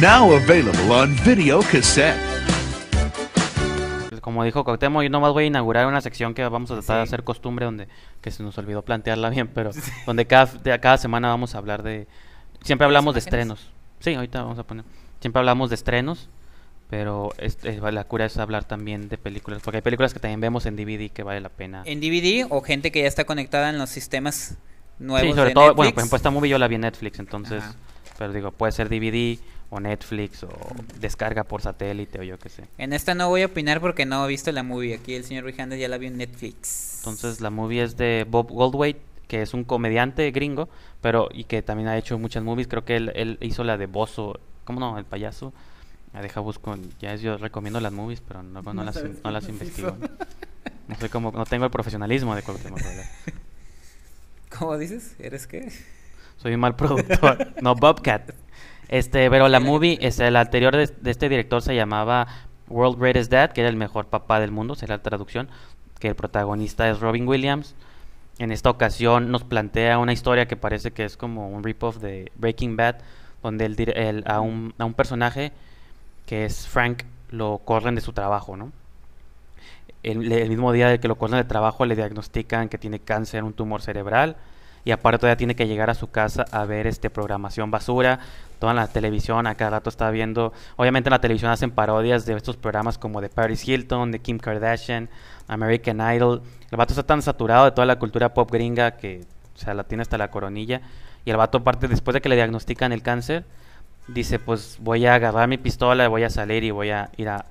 Now available on video cassette. Como dijo Cuauhtémoc, yo nomás voy a inaugurar una sección que vamos a tratar de hacer costumbre donde que se nos olvidó plantearla bien, pero donde cada, de- cada semana vamos a hablar de siempre hablamos de estrenos. Sí, ahorita vamos a poner. Siempre hablamos de estrenos, pero este, la cura es hablar también de películas, porque hay películas que también vemos en DVD que vale la pena. En DVD o gente que ya está conectada en los sistemas nuevos Sí, sobre de todo, bueno, Netflix. por ejemplo, esta movie yo la vi en Netflix, entonces, Ajá. pero digo, puede ser DVD o Netflix o descarga por satélite o yo qué sé. En esta no voy a opinar porque no he visto la movie. Aquí el señor Rijandes ya la vio en Netflix. Entonces la movie es de Bob Goldthwait, que es un comediante gringo, pero y que también ha hecho muchas movies. Creo que él, él hizo la de Bozo, ¿cómo no? El payaso. Ah, deja busco, ya es, yo recomiendo las movies, pero no, no, No las, no las investigo. hizo. No sé cómo, no tengo el profesionalismo de Cuauhtémoc. ¿Cómo dices? ¿Eres qué? Soy un mal productor. no, Bobcat. Este, pero la movie, este, el anterior de, de este director se llamaba World Greatest Dad, que era el mejor papá del mundo, será la traducción, que el protagonista es Robin Williams. En esta ocasión nos plantea una historia que parece que es como un rip-off de Breaking Bad, donde el- a, un, a un personaje que es Frank lo corren de su trabajo, ¿no? El, el mismo día de que lo corren de trabajo le diagnostican que tiene cáncer, un tumor cerebral y aparte todavía tiene que llegar a su casa a ver este programación basura, toda la televisión, a cada rato está viendo, obviamente en la televisión hacen parodias de estos programas como de Paris Hilton, de Kim Kardashian, American Idol. El vato está tan saturado de toda la cultura pop gringa que o la tiene hasta la coronilla y el vato aparte después de que le diagnostican el cáncer, dice, pues voy a agarrar mi pistola, voy a salir y voy a ir a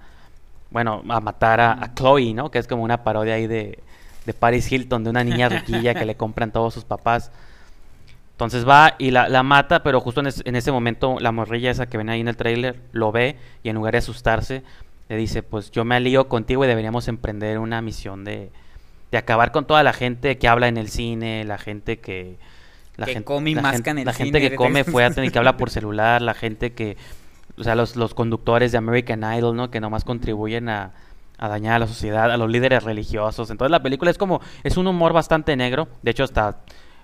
bueno, a matar a, a Chloe, ¿no? Que es como una parodia ahí de, de Paris Hilton, de una niña riquilla que le compran todos sus papás. Entonces va y la, la mata, pero justo en, es- en ese momento la morrilla esa que ven ahí en el tráiler lo ve y en lugar de asustarse le dice, pues yo me alío contigo y deberíamos emprender una misión de, de acabar con toda la gente que habla en el cine, la gente que... La Que gente, come y la masca gen- en el la gente cine. que come fue a tener que habla por celular, la gente que o sea, los, los conductores de American Idol, ¿no? Que nomás contribuyen a, a dañar a la sociedad, a los líderes religiosos. Entonces la película es como, es un humor bastante negro. De hecho, hasta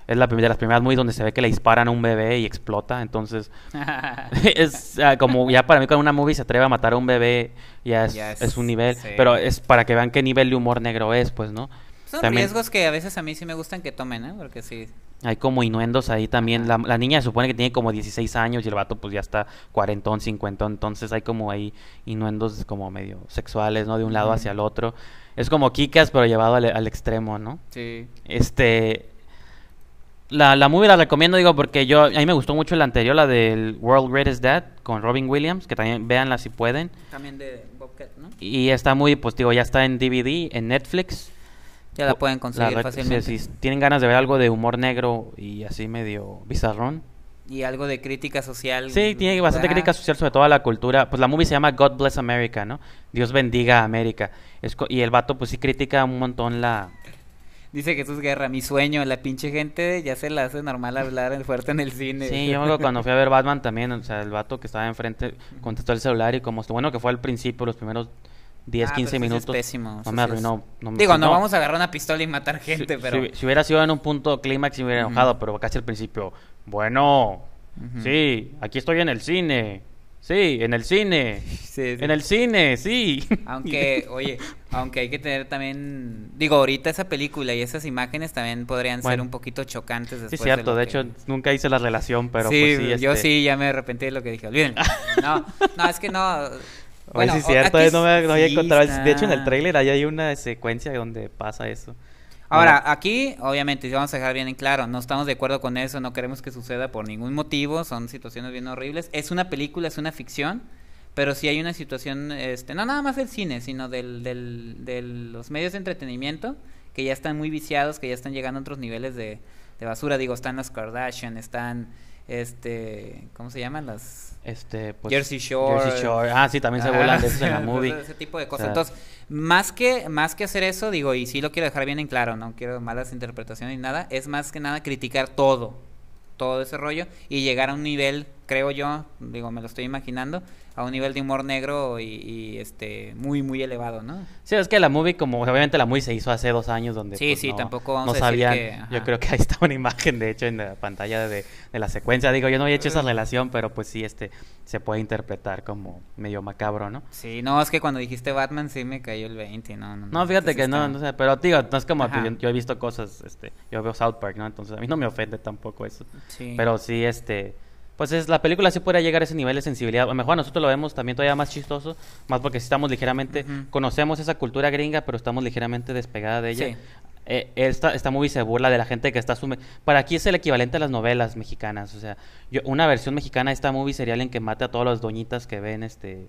es la primera de las primeras muy donde se ve que le disparan a un bebé y explota. Entonces, es ah, como ya para mí cuando una movie se atreve a matar a un bebé, ya es, es- es un nivel. sí. Pero es para que vean qué nivel de humor negro es, pues, ¿no? Son También- riesgos que a veces a mí sí me gustan que tomen, ¿eh? Porque sí. Hay como inuendos ahí también. La, la niña se supone que tiene como 16 años y el vato pues ya está cuarentón, cincuentón. Entonces hay como ahí inuendos como medio sexuales, ¿no? De un lado hacia el otro. Es como Kikas, pero llevado al, al extremo, ¿no? Sí. Este... La, la movie la recomiendo, digo, porque yo... A mí me gustó mucho la anterior, la del World Greatest Dad, con Robin Williams, que también véanla si pueden. También de Bobcat, ¿no? Y está muy, pues digo, ya está en DVD, en Netflix. Ya la pueden conseguir La fácilmente. Si, si tienen ganas de ver algo de humor negro y así medio bizarrón. Y algo de crítica social. Sí, tiene bastante crítica social sobre toda la cultura. Pues la movie se llama God Bless America, ¿no? Dios bendiga a América. Es co- y el vato pues sí critica un montón la... Dice Jesús Guerra, mi sueño, la pinche gente ya se la hace normal hablar en- fuerte en el cine. Sí, yo me acuerdo cuando fui a ver Batman también, o sea, el vato que estaba enfrente contestó el celular y como bueno que fue al principio, los primeros 10, Ah, pero 15 eso sí es minutos. pésimo, no me sí arruinó. no me- Digo, no, vamos a agarrar una pistola y matar gente, si, pero... si hubiera sido en un punto clímax, me hubiera enojado, pero casi al principio, bueno, sí, aquí estoy en el cine. Sí, en el cine. Sí, sí. En el cine, sí. Aunque, oye, aunque hay que tener también... Digo, ahorita esa película y esas imágenes también podrían ser un poquito chocantes Sí, después cierto. lo De, que- hecho, nunca hice la relación, pero sí, pues sí. yo este, sí ya me arrepentí de lo que dije. Olvídenlo. No, no, es que no... Oye, Bueno, sí, es cierto. aquí no, me, no había sí encontrado. De hecho, en el tráiler ahí hay una secuencia donde pasa eso. Ahora, Ahora- aquí, obviamente, vamos a dejar bien en claro, no estamos de acuerdo con eso, no queremos que suceda por ningún motivo, son situaciones bien horribles. Es una película, es una ficción, pero sí hay una situación, este, no nada más del cine, sino del, del, de los medios de entretenimiento, que ya están muy viciados, que ya están llegando a otros niveles de, de basura. Digo, están las Kardashian, están, este, ¿cómo se llaman? Las... Este, pues, Jersey Shore. Jersey Shore. Ah, sí, también se Ah, burlan de eso en la movie. Ese tipo de cosas. O sea, Entonces, más que, más que hacer eso, digo, y sí lo quiero dejar bien en claro, no quiero malas interpretaciones ni nada, es más que nada criticar todo, todo ese rollo y llegar a un nivel creo yo, digo, me lo estoy imaginando, a un nivel de humor negro y, y, este muy muy elevado, ¿no? Sí, es que la movie como obviamente la movie se hizo hace dos años donde sí, pues, sí, no, tampoco vamos no a decir sabían. que- yo creo que ahí está una imagen de hecho en la pantalla de, de la secuencia. Digo, yo no había hecho esa relación, pero pues sí, este se puede interpretar como medio macabro, ¿no? Sí, no, es que cuando dijiste Batman sí me cayó el 20, no, no. No, fíjate entonces que no, está- no sé, pero digo, no es como yo, yo he visto cosas, este, yo veo South Park, ¿no? Entonces a mí no me ofende tampoco eso. Sí. Pero sí, este, pues es, la película sí podría llegar a ese nivel de sensibilidad. A lo mejor nosotros lo vemos también todavía más chistoso, más porque estamos ligeramente, conocemos esa cultura gringa, pero estamos ligeramente despegada de ella. Sí. Eh, esta, esta movie se burla de la gente que está sume... Para aquí es el equivalente a las novelas mexicanas. O sea, yo, una versión mexicana de esta movie sería alguien que mate a todas las doñitas que ven este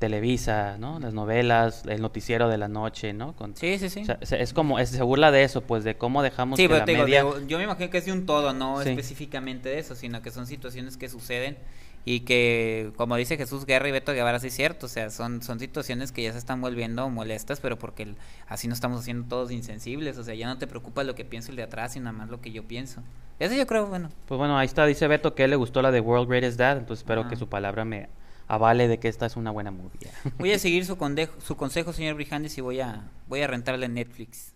Televisa, ¿no? Las novelas, el noticiero de la noche, ¿no? Con- Sí, sí, sí. o sea, se- es como, es- se burla de eso, pues, de cómo dejamos Sí, que pero la te digo, media... yo me imagino que es de un todo, no Sí. específicamente de eso, sino que son situaciones que suceden y que, como dice Jesús Guerra y Beto Guevara, sí es cierto, o sea, son, son situaciones que ya se están volviendo molestas, pero porque el- así nos estamos haciendo todos insensibles, o sea, ya no te preocupa lo que piensa el de atrás, sino nada más lo que yo pienso. Eso yo creo, bueno. Pues bueno, ahí está, dice Beto que a él le gustó la de World Greatest Dad, entonces espero que su palabra me avale de que esta es una buena movie. Voy a seguir su, su consejo, señor Brijandes, y voy a, voy a rentarle Netflix.